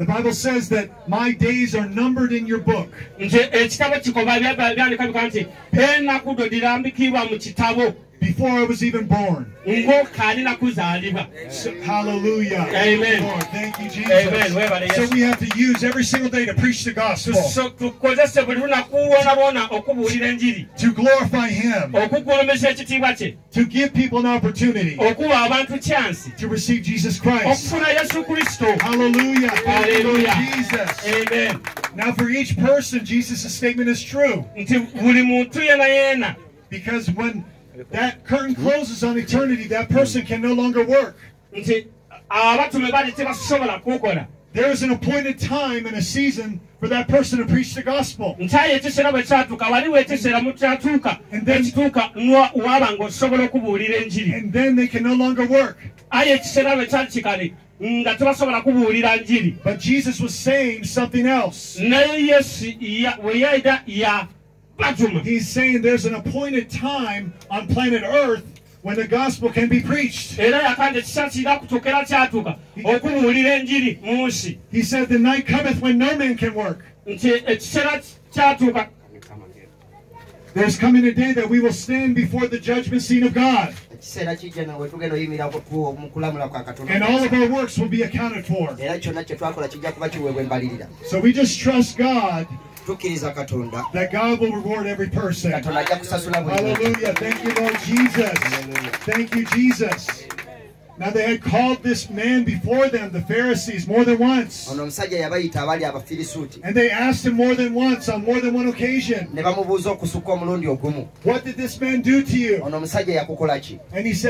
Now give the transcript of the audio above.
The Bible says that my days are numbered in your book. Before I was even born. So, hallelujah. Amen. Lord, thank you, Jesus. Amen. So we have to use every single day to preach the gospel, So, tukozese buli lunaku lwona lwona okubuulira enjiri to glorify Him, okugolomesa ekitiibwa kye to give people an opportunity okuwa abantu kyansi to receive Jesus Christ. okufuna yesu kristo Hallelujah. Thank you, Lord Hallelujah. Jesus. amen Now, for each person, Jesus' statement is true nti buli muntu yena yena because when that curtain closes on eternity, that person can no longer work. nti abatume bali tebasobola kukola There is an appointed time and a season for that person to preach the gospel. nti aye ekiseera bwe kyatuuka waliwo ekiseera mu kyatuuka And then- ekituuka nwa- waba ng'osobola okubuulira enjiri And then they can no longer work. aye ekiseera bwe kyali kikale nga tebasobola kubuulira njiri But Jesus was saying something else. naye yesu bwe yaida ya batuma He's saying there's an appointed time on planet Earth when the gospel can be preached. era yakanda ekiseera kirina kutuukera kyatuuka okubuulira enjiri mu nsi He said, The night cometh when no man can work. nti ekiseera There's coming a day that we will stand before the judgment seat of God, ekiseera kijja nawe tugenda oyimira ku- mu kulamula kwa and all of our works will be accounted for. era kyonna kye twakola kijja kuba kiweebwa embalirira So we just trust God tukkiriza katonda that God will reward every person. katonda ajja kusasula buli. Hallelujah. Thank you, Lord Jesus. Thank you, Jesus. Now they had called this man before them, the Pharisees, more than once. ono omusajja yabayita abaali abafirisuuti And they asked him more than once, on more than one occasion, ne bamubuuza okusukka omulundi ogumu What did this man do to you? ono omusajja yakukola ki And he said,